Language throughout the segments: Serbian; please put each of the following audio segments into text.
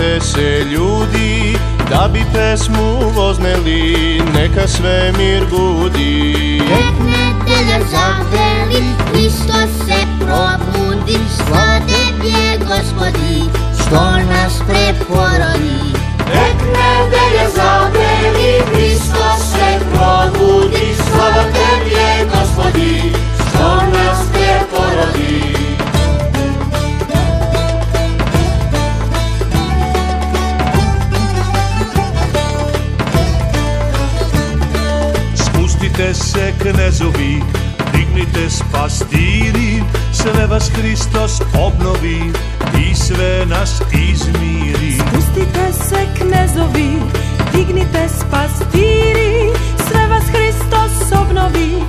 dignite se ljudi, da bi pesmu vozneli, neka svemir gudi. Tek nedelja zaveli, Hristos se probudi, slava tebje gospodi, što nas preporodi. Spustite se knezovi, dignite spastiri, sve vas Hristos obnovi i sve nas izmiri. Pustite se knezovi, dignite spastiri, sve vas Hristos obnovi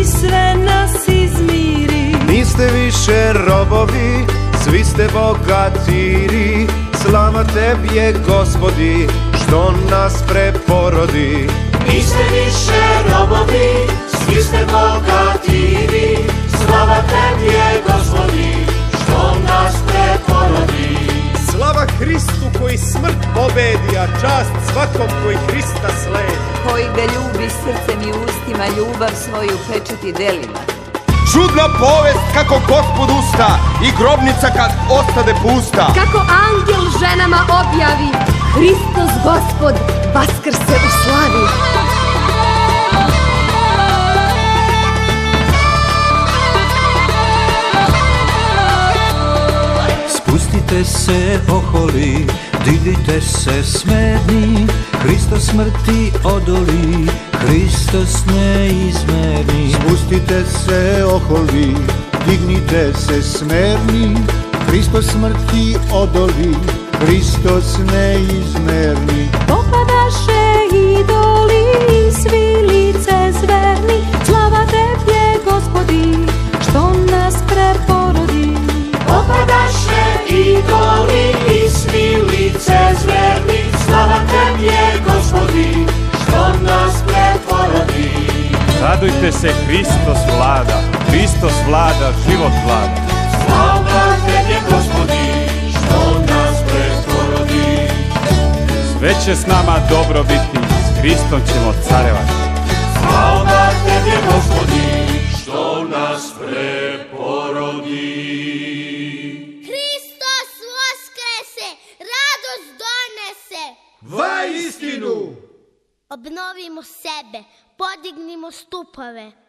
i sve nas izmiri. Niste više robovi, svi ste bogatiri, slava tebi je gospodi, što nas preporodi. Niste više robovi, svi ste bogativi, slava tebi je gospodi, što nas preporodi. Slava Hristu koji smrt pobedi, a čast svakom koji Hrista sledi. koji ga ljubi srcem i ustima, ljubav svoju pečati delima. Čudna povest kako gospod usta i grobnica kad ostade pusta. Kako angel ženama objavi, Hristos gospod vaskrse u slavi. Spustite se oholi, dignite se smedni, Hristos smrti odoli, Hristos neizmerni. Spustite se oholi, dignite se smerni, Hristos smrti odoli, Hristos neizmerni. Idoli i svi lice zverni, slava tebi je gospodi, što nas preporodi. Radujte se, Hristos vlada, Hristos vlada, život vlada. Slava tebi gospodi, što nas preporodi. Sve će s nama dobro biti, s Hristom ćemo carevati. Istinu! Obnovimo sebe, podignimo stupove.